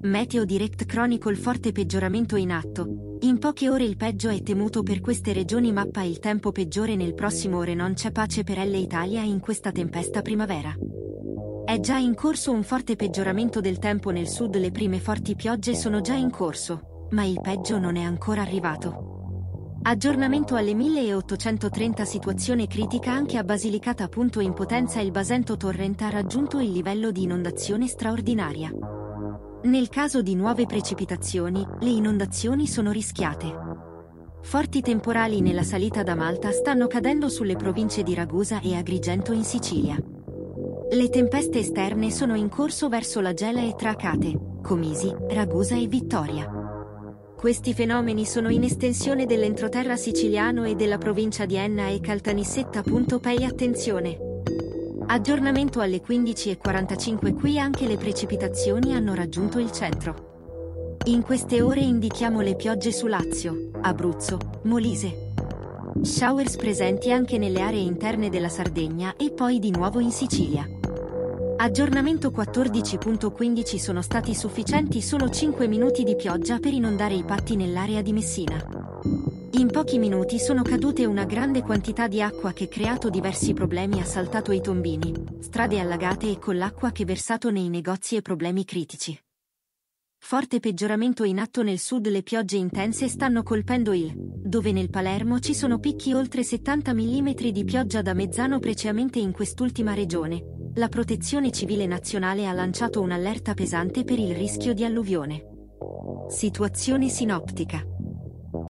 Meteo Direct Chronicle forte peggioramento in atto. In poche ore il peggio è temuto per queste regioni mappa il tempo peggiore nel prossimo ore non c'è pace per L Italia in questa tempesta primavera. È già in corso un forte peggioramento del tempo nel sud le prime forti piogge sono già in corso, ma il peggio non è ancora arrivato. Aggiornamento alle 1830 situazione critica anche a Basilicata. In potenza il Basento Torrent ha raggiunto il livello di inondazione straordinaria. Nel caso di nuove precipitazioni, le inondazioni sono rischiate. Forti temporali nella salita da Malta stanno cadendo sulle province di Ragusa e Agrigento in Sicilia. Le tempeste esterne sono in corso verso la Gela e Tracate, Comisi, Ragusa e Vittoria. Questi fenomeni sono in estensione dell'entroterra siciliano e della provincia di Enna e Caltanissetta. Pay attenzione! Aggiornamento alle 15.45 qui anche le precipitazioni hanno raggiunto il centro. In queste ore indichiamo le piogge su Lazio, Abruzzo, Molise. Showers presenti anche nelle aree interne della Sardegna e poi di nuovo in Sicilia. Aggiornamento 14.15 sono stati sufficienti solo 5 minuti di pioggia per inondare i patti nell'area di Messina. In pochi minuti sono cadute una grande quantità di acqua che creato diversi problemi ha saltato i tombini, strade allagate e con l'acqua che versato nei negozi e problemi critici. Forte peggioramento in atto nel sud le piogge intense stanno colpendo il, dove nel Palermo ci sono picchi oltre 70 mm di pioggia da mezzano preciamente in quest'ultima regione. La Protezione Civile Nazionale ha lanciato un'allerta pesante per il rischio di alluvione. Situazione sinoptica.